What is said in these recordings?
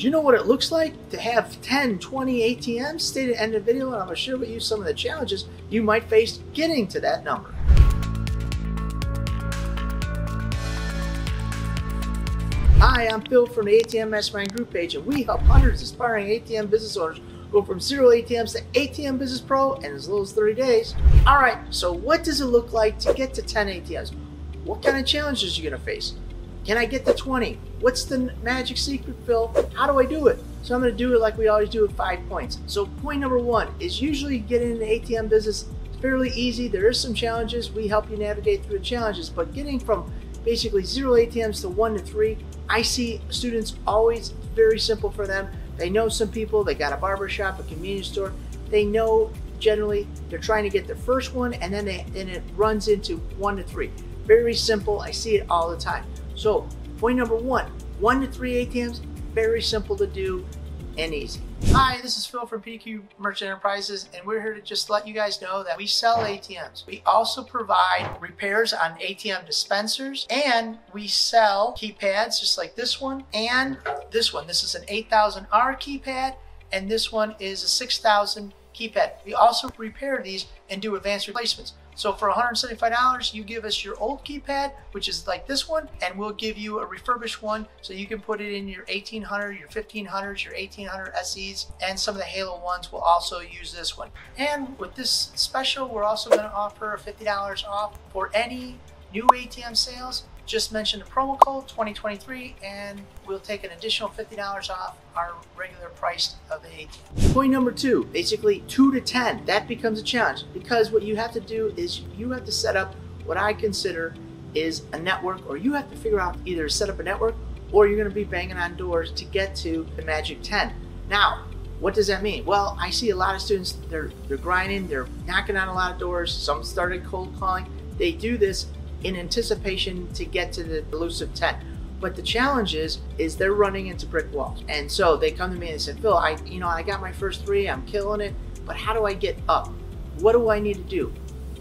Do you know what it looks like to have 10, 20 ATMs? Stay to the end of the video and I'm to share with you some of the challenges you might face getting to that number. Hi, I'm Phil from the ATM Mastermind Group page, and we help hundreds of aspiring ATM business owners go from zero ATMs to ATM Business Pro in as little as 30 days. All right, so what does it look like to get to 10 ATMs? What kind of challenges are you going to face? Can I get to 20? What's the magic secret, Phil? How do I do it? So I'm going to do it like we always do at five points. So point number one is usually getting in the ATM business It's fairly easy. There is some challenges. We help you navigate through the challenges, but getting from basically zero ATMs to one to three, I see students always very simple for them. They know some people, they got a barber shop, a convenience store. They know generally they're trying to get their first one and then they, then it runs into one to three. Very simple. I see it all the time. So point number one, one to three ATMs, very simple to do and easy. Hi, this is Phil from PDQ Merchant Enterprises, and we're here to just let you guys know that we sell ATMs. We also provide repairs on ATM dispensers, and we sell keypads just like this one and this one. This is an 8000R keypad, and this one is a 6000 keypad. We also repair these and do advanced replacements. So for $175, you give us your old keypad, which is like this one, and we'll give you a refurbished one so you can put it in your 1800, your 1500s, your 1800 SEs, and some of the Halo ones will also use this one. And with this special, we're also going to offer $50 off for any new ATM sales just mention the promo code 2023 and we'll take an additional $50 off our regular price of the ATM. Point number two, basically two to 10, that becomes a challenge because what you have to do is you have to set up what I consider is a network or you have to figure out either set up a network or you're gonna be banging on doors to get to the magic 10. Now, what does that mean? Well, I see a lot of students, they're, they're grinding, they're knocking on a lot of doors, some started cold calling. They do this in anticipation to get to the elusive 10. But the challenge is, is they're running into brick walls. And so they come to me and they said, Phil, I, you know, I got my first three, I'm killing it, but how do I get up? What do I need to do?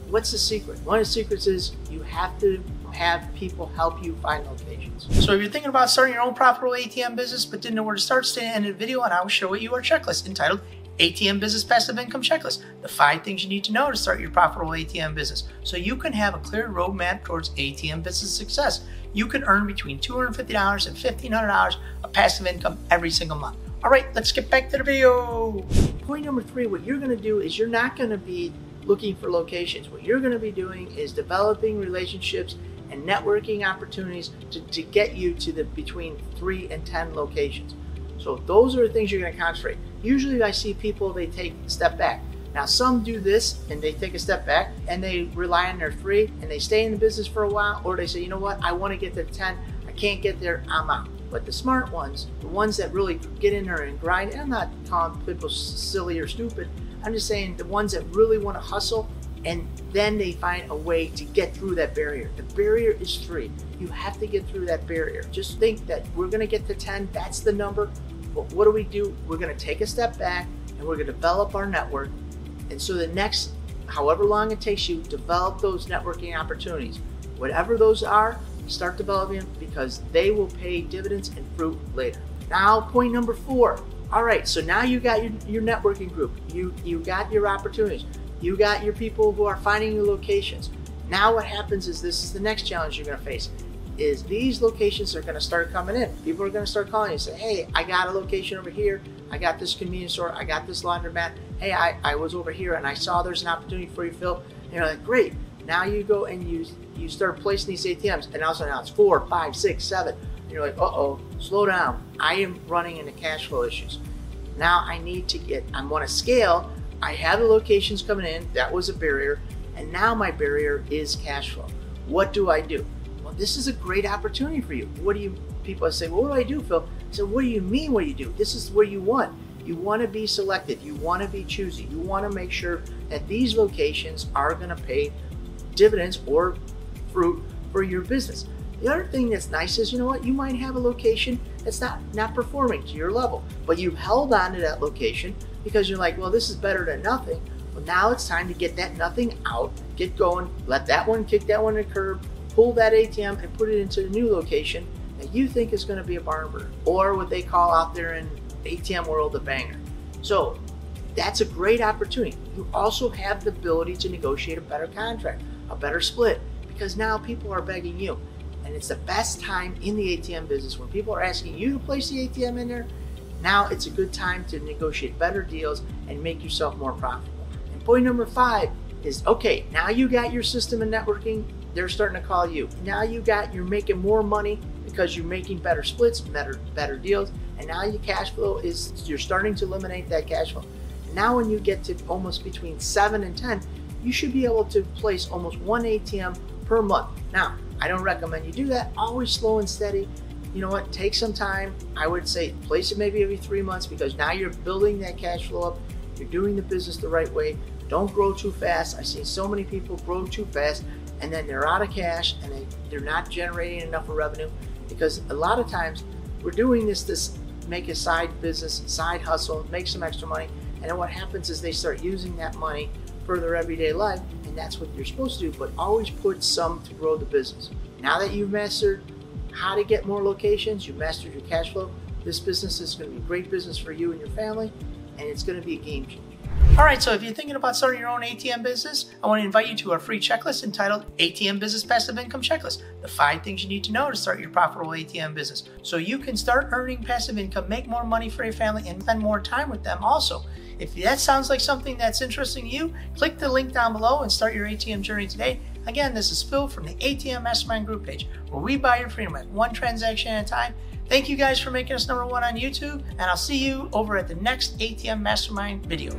What's the secret? One of the secrets is you have to have people help you find locations. So if you're thinking about starting your own profitable ATM business but didn't know where to start, stay of the video and I will show you our checklist entitled ATM Business Passive Income Checklist, the five things you need to know to start your profitable ATM business so you can have a clear roadmap towards ATM business success. You can earn between $250 and $1,500 of passive income every single month. All right, let's get back to the video. Point number three, what you're gonna do is you're not gonna be looking for locations. What you're gonna be doing is developing relationships and networking opportunities to, to get you to the between three and 10 locations. So those are the things you're gonna concentrate. Usually I see people, they take a step back. Now some do this and they take a step back and they rely on their three and they stay in the business for a while or they say, you know what, I want to get to 10, I can't get there, I'm out. But the smart ones, the ones that really get in there and grind, and I'm not calling people silly or stupid, I'm just saying the ones that really want to hustle and then they find a way to get through that barrier. The barrier is three. You have to get through that barrier. Just think that we're going to get to 10, that's the number. But what do we do? We're going to take a step back and we're going to develop our network. And so the next, however long it takes you, develop those networking opportunities. Whatever those are, start developing them because they will pay dividends and fruit later. Now, point number four. All right, so now you got your, your networking group. You you got your opportunities. You got your people who are finding your locations. Now what happens is this is the next challenge you're going to face is these locations are going to start coming in. People are going to start calling and say, hey, I got a location over here. I got this convenience store. I got this laundromat. Hey, I, I was over here and I saw there's an opportunity for you, Phil. And you're like, great. Now you go and you you start placing these ATMs, and also now it's four, five, six, seven. And you're like, uh-oh, slow down. I am running into cash flow issues. Now I need to get, I want to scale. I have the locations coming in. That was a barrier. And now my barrier is cash flow. What do I do? This is a great opportunity for you. What do you, people say, well, what do I do, Phil? Said, what do you mean what do you do? This is where you want. You want to be selected. You want to be choosy. You want to make sure that these locations are going to pay dividends or fruit for your business. The other thing that's nice is, you know what, you might have a location that's not, not performing to your level, but you've held on to that location because you're like, well, this is better than nothing. Well, now it's time to get that nothing out, get going, let that one kick that one to the curb, pull that ATM and put it into the new location that you think is going to be a barn burner or what they call out there in ATM world a banger. So that's a great opportunity. You also have the ability to negotiate a better contract, a better split, because now people are begging you. And it's the best time in the ATM business when people are asking you to place the ATM in there. Now it's a good time to negotiate better deals and make yourself more profitable. And point number five is okay, now you got your system and networking, they're starting to call you. Now you got you're making more money because you're making better splits, better better deals, and now your cash flow is you're starting to eliminate that cash flow. Now when you get to almost between 7 and 10, you should be able to place almost one ATM per month. Now, I don't recommend you do that. Always slow and steady. You know what? Take some time. I would say place it maybe every three months because now you're building that cash flow up. You're doing the business the right way. Don't grow too fast. I've seen so many people grow too fast and then they're out of cash and they, they're not generating enough of revenue because a lot of times we're doing this to make a side business, side hustle, make some extra money. And then what happens is they start using that money for their everyday life, and that's what you're supposed to do. But always put some to grow the business. Now that you've mastered how to get more locations, you've mastered your cash flow, this business is going to be a great business for you and your family, and it's going to be a game changer. All right, so if you're thinking about starting your own ATM business, I want to invite you to our free checklist entitled ATM Business Passive Income Checklist the five things you need to know to start your profitable ATM business so you can start earning passive income, make more money for your family, and spend more time with them also. If that sounds like something that's interesting to you, click the link down below and start your ATM journey today. Again, this is Phil from the ATM Mastermind Group page, where we buy your freedom at one transaction at a time. Thank you guys for making us number one on YouTube, and I'll see you over at the next ATM Mastermind video.